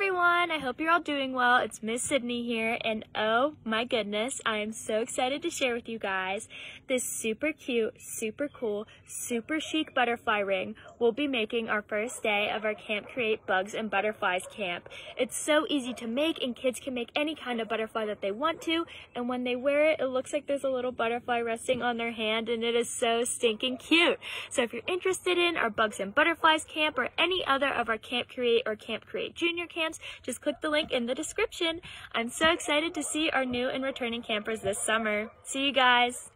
everyone, I hope you're all doing well. It's Miss Sydney here, and oh my goodness, I am so excited to share with you guys this super cute, super cool, super chic butterfly ring we'll be making our first day of our Camp Create Bugs and Butterflies camp. It's so easy to make, and kids can make any kind of butterfly that they want to, and when they wear it, it looks like there's a little butterfly resting on their hand, and it is so stinking cute. So if you're interested in our Bugs and Butterflies camp or any other of our Camp Create or Camp Create Junior just click the link in the description. I'm so excited to see our new and returning campers this summer. See you guys!